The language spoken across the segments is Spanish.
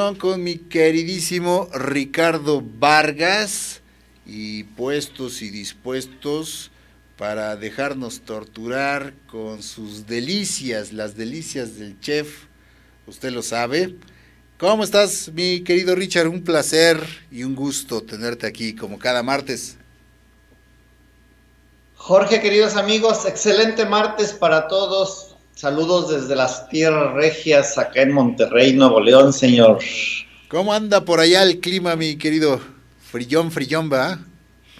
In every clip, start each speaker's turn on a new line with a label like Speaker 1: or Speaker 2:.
Speaker 1: Con mi queridísimo Ricardo Vargas y puestos y dispuestos para dejarnos torturar con sus delicias, las delicias del chef, usted lo sabe. ¿Cómo estás, mi querido Richard? Un placer y un gusto tenerte aquí como cada martes.
Speaker 2: Jorge, queridos amigos, excelente martes para todos. Saludos desde las tierras regias acá en Monterrey, Nuevo León, señor.
Speaker 1: ¿Cómo anda por allá el clima, mi querido? Frillón, frillón, ¿va?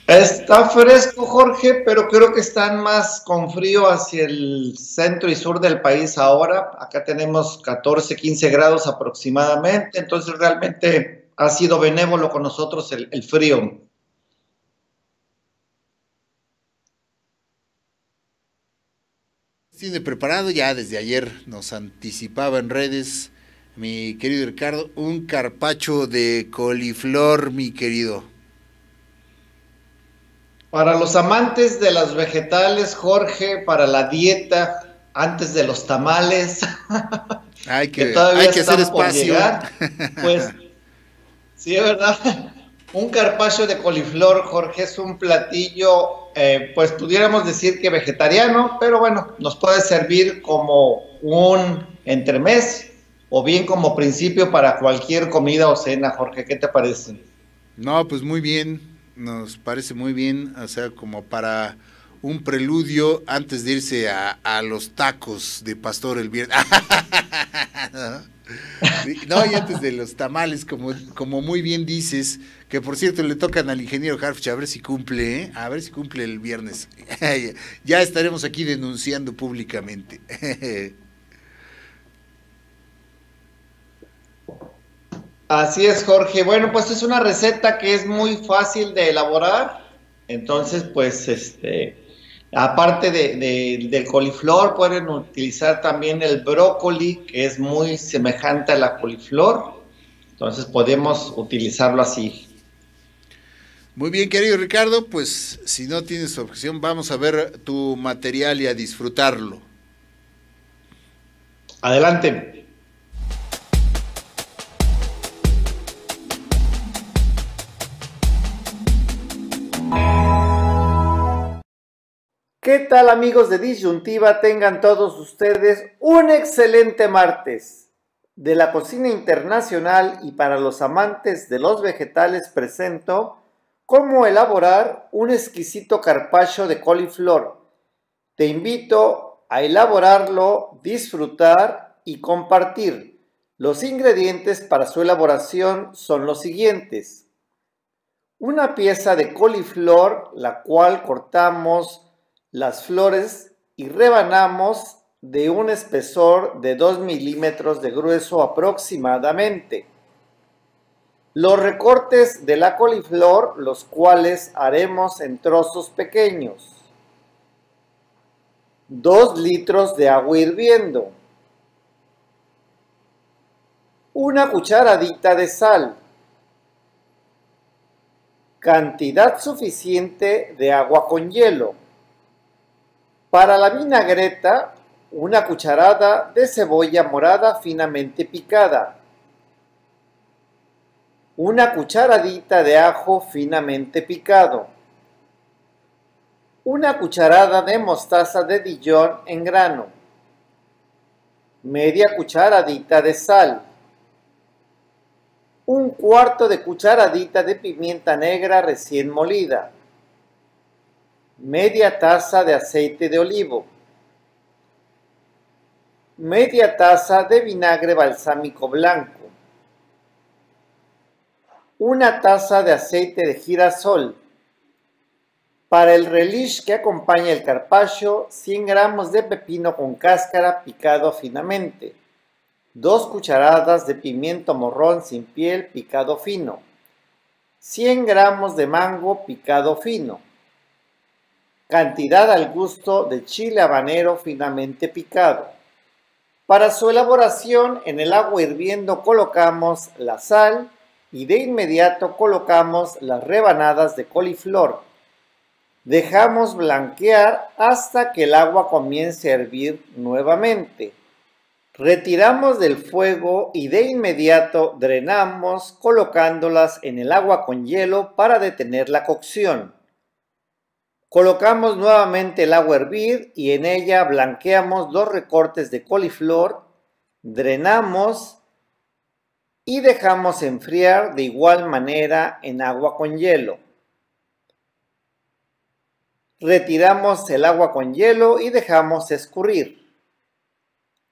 Speaker 2: Está fresco, Jorge, pero creo que están más con frío hacia el centro y sur del país ahora. Acá tenemos 14, 15 grados aproximadamente, entonces realmente ha sido benévolo con nosotros el, el frío.
Speaker 1: Tiene preparado ya desde ayer, nos anticipaba en redes, mi querido Ricardo, un carpacho de coliflor, mi querido.
Speaker 2: Para los amantes de las vegetales, Jorge, para la dieta, antes de los tamales,
Speaker 1: hay que, hay que hacer espacio.
Speaker 2: pues, sí, ¿verdad? Un carpaccio de coliflor, Jorge, es un platillo, eh, pues pudiéramos decir que vegetariano, pero bueno, nos puede servir como un entremés o bien como principio para cualquier comida o cena, Jorge. ¿Qué te parece?
Speaker 1: No, pues muy bien nos parece muy bien, o sea, como para un preludio antes de irse a, los tacos de pastor el viernes. no, y antes de los tamales, como, como muy bien dices, que por cierto le tocan al ingeniero Harfch a ver si cumple, ¿eh? a ver si cumple el viernes. ya estaremos aquí denunciando públicamente.
Speaker 2: Así es, Jorge. Bueno, pues es una receta que es muy fácil de elaborar. Entonces, pues, este, aparte de, del coliflor, pueden utilizar también el brócoli, que es muy semejante a la coliflor. Entonces, podemos utilizarlo así.
Speaker 1: Muy bien, querido Ricardo, pues si no tienes objeción, vamos a ver tu material y a disfrutarlo.
Speaker 2: Adelante. ¿Qué tal amigos de Disyuntiva? Tengan todos ustedes un excelente martes. De la cocina internacional y para los amantes de los vegetales presento cómo elaborar un exquisito carpaccio de coliflor. Te invito a elaborarlo, disfrutar y compartir. Los ingredientes para su elaboración son los siguientes. Una pieza de coliflor, la cual cortamos las flores y rebanamos de un espesor de 2 milímetros de grueso aproximadamente. Los recortes de la coliflor, los cuales haremos en trozos pequeños. 2 litros de agua hirviendo. Una cucharadita de sal. Cantidad suficiente de agua con hielo para la vinagreta, una cucharada de cebolla morada finamente picada. Una cucharadita de ajo finamente picado. Una cucharada de mostaza de Dijon en grano. Media cucharadita de sal. Un cuarto de cucharadita de pimienta negra recién molida media taza de aceite de olivo, media taza de vinagre balsámico blanco, una taza de aceite de girasol. Para el relish que acompaña el carpaccio, 100 gramos de pepino con cáscara picado finamente, 2 cucharadas de pimiento morrón sin piel picado fino, 100 gramos de mango picado fino, cantidad al gusto de chile habanero finamente picado. Para su elaboración, en el agua hirviendo colocamos la sal y de inmediato colocamos las rebanadas de coliflor. Dejamos blanquear hasta que el agua comience a hervir nuevamente. Retiramos del fuego y de inmediato drenamos colocándolas en el agua con hielo para detener la cocción. Colocamos nuevamente el agua hervir y en ella blanqueamos dos recortes de coliflor, drenamos y dejamos enfriar de igual manera en agua con hielo. Retiramos el agua con hielo y dejamos escurrir.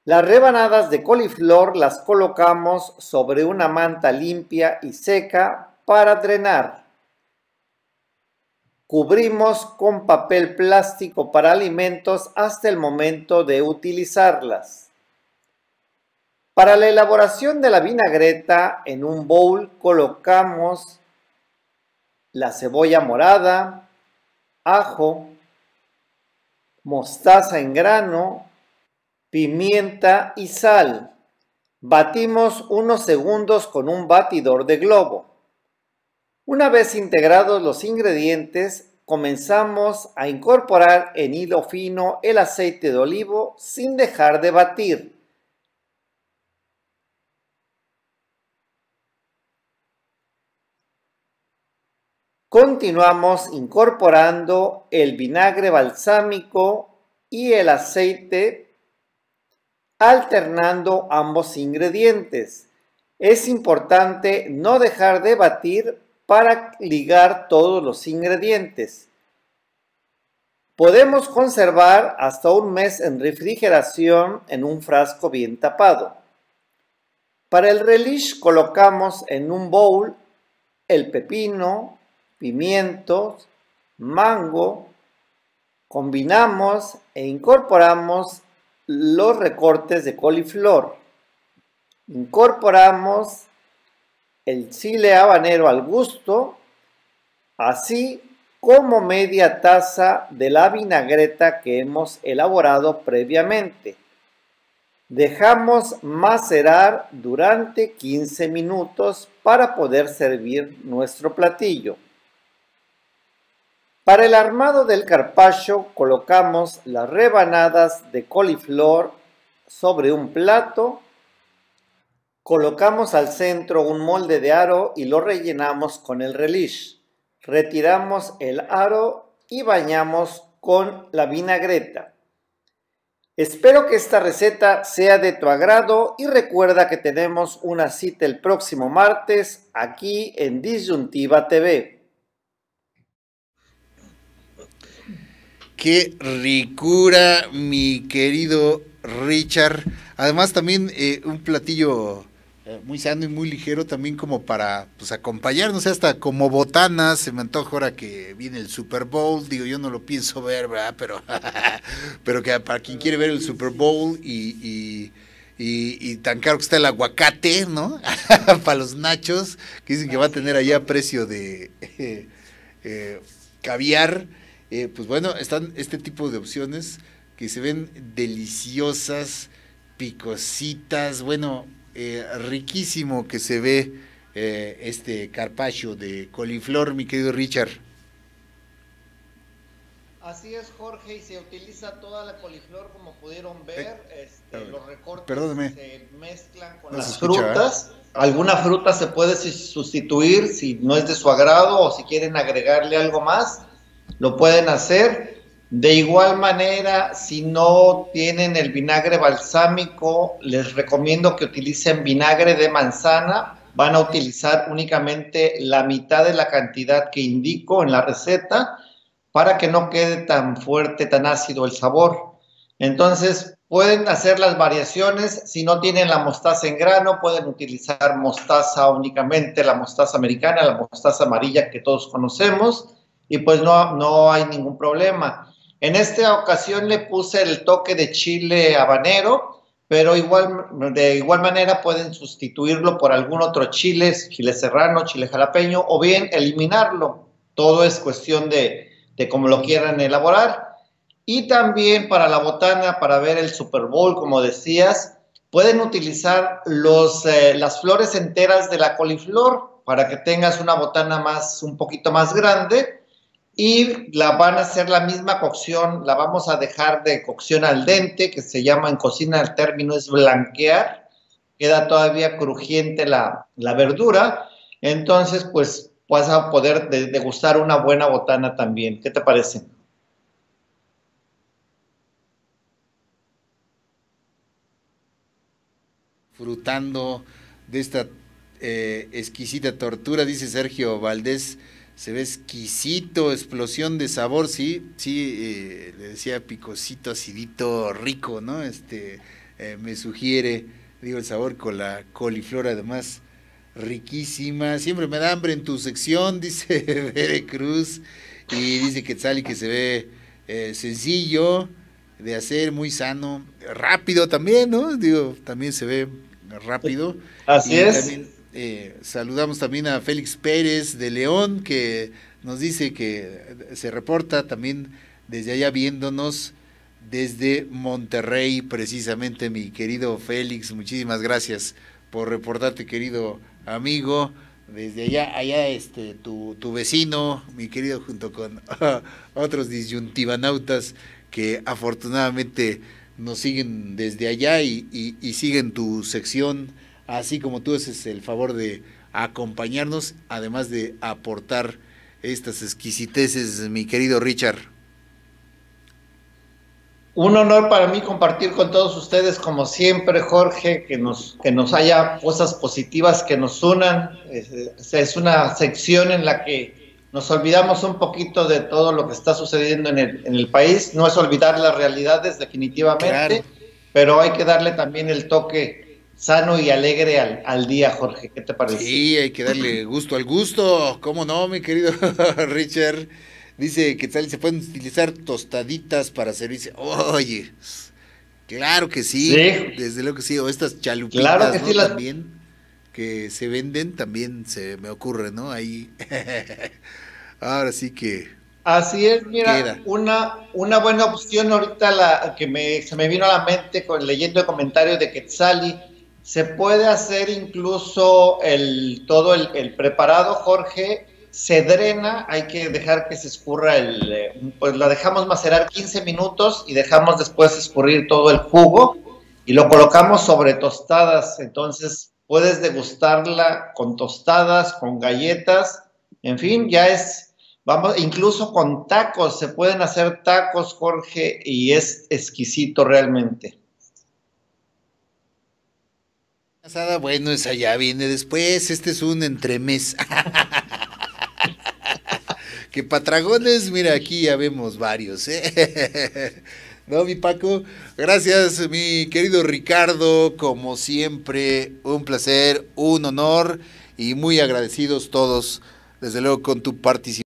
Speaker 2: Las rebanadas de coliflor las colocamos sobre una manta limpia y seca para drenar. Cubrimos con papel plástico para alimentos hasta el momento de utilizarlas. Para la elaboración de la vinagreta, en un bowl colocamos la cebolla morada, ajo, mostaza en grano, pimienta y sal. Batimos unos segundos con un batidor de globo. Una vez integrados los ingredientes, comenzamos a incorporar en hilo fino el aceite de olivo sin dejar de batir. Continuamos incorporando el vinagre balsámico y el aceite alternando ambos ingredientes. Es importante no dejar de batir para ligar todos los ingredientes. Podemos conservar hasta un mes en refrigeración en un frasco bien tapado. Para el relish colocamos en un bowl el pepino, pimientos, mango, combinamos e incorporamos los recortes de coliflor. Incorporamos el chile habanero al gusto, así como media taza de la vinagreta que hemos elaborado previamente. Dejamos macerar durante 15 minutos para poder servir nuestro platillo. Para el armado del carpaccio colocamos las rebanadas de coliflor sobre un plato, colocamos al centro un molde de aro y lo rellenamos con el relish. Retiramos el aro y bañamos con la vinagreta. Espero que esta receta sea de tu agrado y recuerda que tenemos una cita el próximo martes aquí en Disyuntiva TV.
Speaker 1: Qué ricura, mi querido Richard. Además también eh, un platillo eh, muy sano y muy ligero también como para pues acompañarnos hasta como botanas, se me antoja ahora que viene el Super Bowl, digo yo no lo pienso ver, ¿verdad? Pero, pero que para quien quiere ver el Super Bowl y, y, tan caro que está el aguacate, ¿no? para los nachos, que dicen que va a tener allá precio de eh, caviar. Eh, pues bueno, están este tipo de opciones que se ven deliciosas, picositas, bueno, eh, riquísimo que se ve eh, este carpaccio de coliflor, mi querido Richard.
Speaker 2: Así es, Jorge, y se utiliza toda la coliflor como pudieron ver. Este, los recortes se mezclan con las frutas. Alguna fruta se puede sustituir si no es de su agrado o si quieren agregarle algo más lo pueden hacer. De igual manera, si no tienen el vinagre balsámico, les recomiendo que utilicen vinagre de manzana. Van a utilizar únicamente la mitad de la cantidad que indico en la receta para que no quede tan fuerte, tan ácido el sabor. Entonces, pueden hacer las variaciones. Si no tienen la mostaza en grano, pueden utilizar mostaza únicamente, la mostaza americana, la mostaza amarilla que todos conocemos y pues no, no hay ningún problema. En esta ocasión le puse el toque de chile habanero, pero igual, de igual manera pueden sustituirlo por algún otro chile, chile serrano, chile jalapeño, o bien eliminarlo. Todo es cuestión de, de cómo lo quieran elaborar. Y también para la botana, para ver el Super Bowl, como decías, pueden utilizar los, eh, las flores enteras de la coliflor para que tengas una botana más, un poquito más grande y la van a hacer la misma cocción, la vamos a dejar de cocción al dente, que se llama en cocina el término es blanquear, queda todavía crujiente la, la verdura, entonces pues vas a poder degustar una buena botana también. ¿Qué te parece?
Speaker 1: Frutando de esta eh, exquisita tortura, dice Sergio Valdés se ve exquisito, explosión de sabor, sí, sí, eh, le decía picosito, acidito, rico, ¿no? Este, eh, me sugiere, digo, el sabor con la coliflor además riquísima, siempre me da hambre en tu sección, dice Bere Cruz, y dice que y que se ve eh, sencillo de hacer, muy sano, rápido también, ¿no? Digo, también se ve rápido.
Speaker 2: Así es.
Speaker 1: Eh, saludamos también a Félix Pérez de León, que nos dice que se reporta también desde allá viéndonos desde Monterrey, precisamente mi querido Félix. Muchísimas gracias por reportarte, querido amigo. Desde allá, allá este, tu, tu vecino, mi querido, junto con otros disyuntivanautas que afortunadamente nos siguen desde allá y, y siguen tu sección así como tú haces el favor de acompañarnos, además de aportar estas exquisiteces, mi querido Richard.
Speaker 2: Un honor para mí compartir con todos ustedes, como siempre, Jorge, que nos, que nos haya cosas positivas que nos unan. Es, una sección en la que nos olvidamos un poquito de todo lo que está sucediendo en el, en el país. No es olvidar las realidades, definitivamente, pero hay que darle también el toque sano y alegre al, día, Jorge. ¿Qué te parece?
Speaker 1: Sí, hay que darle gusto al gusto. ¿Cómo no, mi querido Richard? Dice que tal se pueden utilizar tostaditas para servirse. Oye, claro que sí, desde luego que sí. O estas chalupitas que también que se venden, también se me ocurre, ¿no? Ahí. Ahora sí que.
Speaker 2: Así es, mira, una, una buena opción ahorita la que me, se me vino a la mente con leyendo el comentario de Quetzali se puede hacer incluso el, todo el, preparado, Jorge, se drena, hay que dejar que se escurra el, eh, pues la dejamos macerar 15 minutos y dejamos después escurrir todo el jugo y lo colocamos sobre tostadas, entonces puedes degustarla con tostadas, con galletas, en fin, ya es, vamos, incluso con tacos, se pueden hacer tacos, Jorge, y es exquisito realmente
Speaker 1: bueno, esa ya viene después. Este es un entremés. que patragones, mira, aquí ya vemos varios. ¿eh? no, mi Paco. Gracias, mi querido Ricardo. Como siempre, un placer, un honor y muy agradecidos todos, desde luego, con tu participación.